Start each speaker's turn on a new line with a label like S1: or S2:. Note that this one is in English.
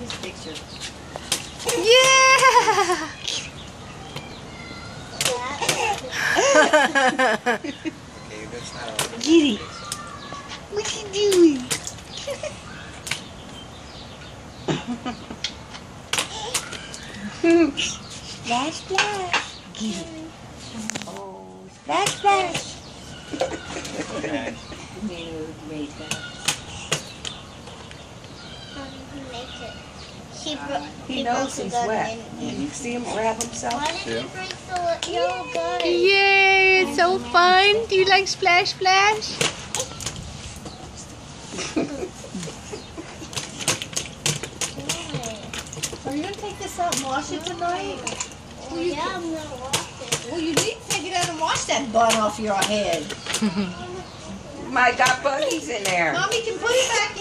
S1: his picture.
S2: Yeah!
S3: Okay, that's not.
S2: Giddy. What you doing? splash, splash. Giddy. Oh, splash, splash.
S3: Okay.
S1: No, wait, that.
S4: Make it. He, bro-
S1: He knows he's wet.
S4: didn't
S1: You see him grab himself?
S4: Why did
S3: Yeah.
S4: you break the yellow gun?
S2: Yay, it's so fun. Do you like splash, splash?
S1: Are you gonna take this out and wash it tonight?
S4: Oh, yeah, I'm gonna wash it.
S1: Well, you need to take it out and wash that bun off your head.
S5: My got buggies in there.
S1: Mommy can put it back